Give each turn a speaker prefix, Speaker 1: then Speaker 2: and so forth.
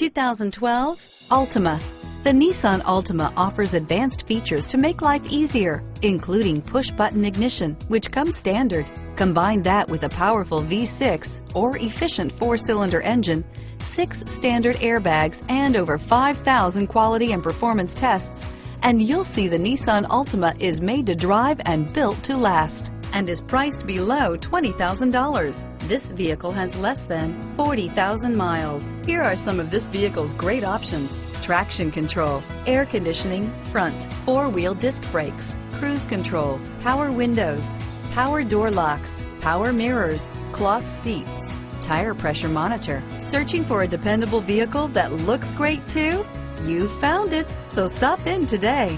Speaker 1: 2012 Altima. The Nissan Altima offers advanced features to make life easier, including push-button ignition, which comes standard. Combine that with a powerful V6 or efficient four-cylinder engine, six standard airbags, and over 5,000 quality and performance tests, and you'll see the Nissan Altima is made to drive and built to last and is priced below $20,000. This vehicle has less than 40,000 miles. Here are some of this vehicle's great options. Traction control, air conditioning, front, four-wheel disc brakes, cruise control, power windows, power door locks, power mirrors, cloth seats, tire pressure monitor. Searching for a dependable vehicle that looks great too? You found it, so stop in today.